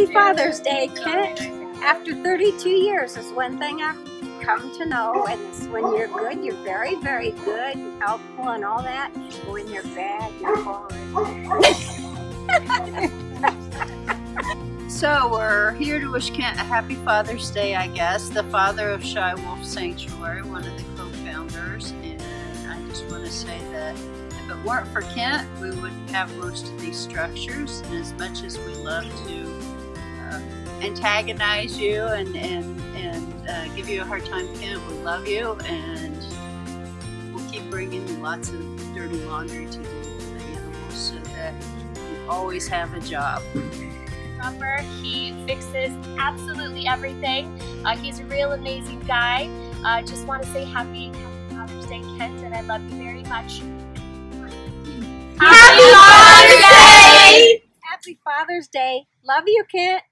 Happy Father's Day, Kent. After 32 years is one thing I've come to know, and it's when you're good, you're very, very good and helpful and all that. But when you're bad, you're horrid. So we're here to wish Kent a happy Father's Day, I guess. The father of Shy Wolf Sanctuary, one of the co-founders, and I just want to say that if it weren't for Kent, we wouldn't have most of these structures. And as much as we love to antagonize you and and and uh, give you a hard time, Kent, we love you, and we'll keep bringing you lots of dirty laundry to do with the animals, so that you always have a job. Rumper. He fixes absolutely everything. Uh, he's a real amazing guy. Uh, just want to say happy, happy Father's Day, Kent, and I love you very much. Happy Father's Day! Happy Father's Day. Love you, Kent.